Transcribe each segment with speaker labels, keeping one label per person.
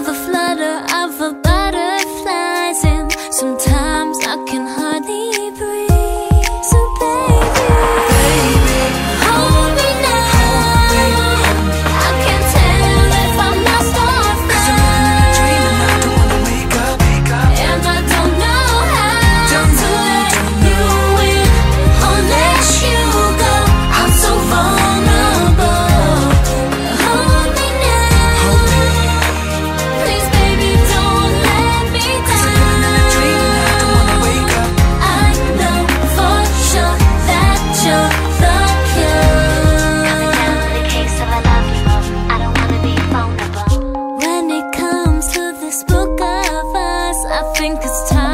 Speaker 1: feel the flutter of a butterfly's and sometimes I can hardly breathe. I think it's time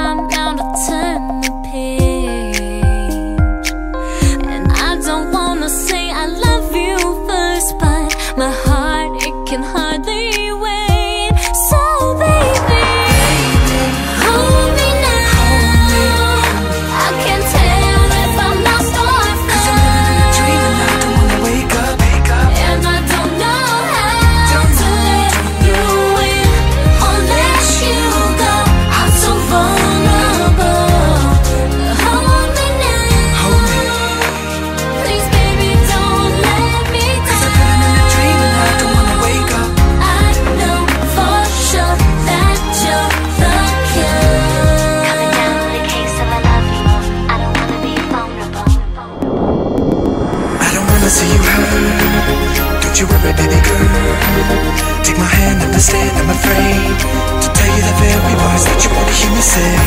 Speaker 2: Worry, baby girl Take my hand, understand I'm afraid To tell you the very words that you wanna hear me say